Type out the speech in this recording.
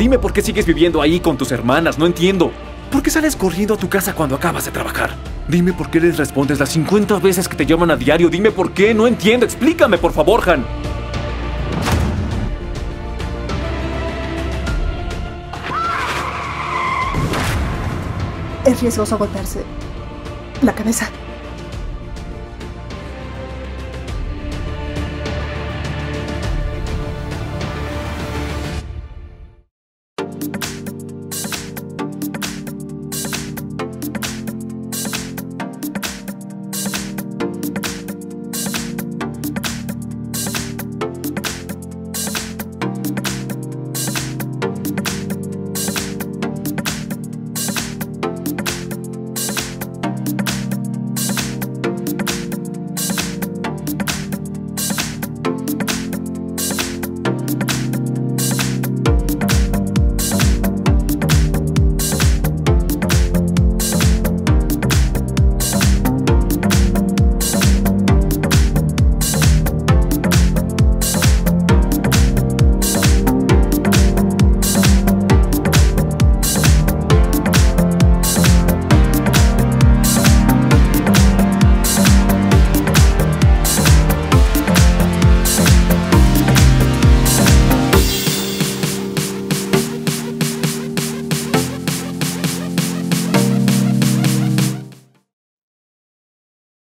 Dime por qué sigues viviendo ahí con tus hermanas, no entiendo. ¿Por qué sales corriendo a tu casa cuando acabas de trabajar? Dime por qué les respondes las 50 veces que te llaman a diario. Dime por qué, no entiendo. Explícame, por favor, Han. Es riesgoso golpearse la cabeza.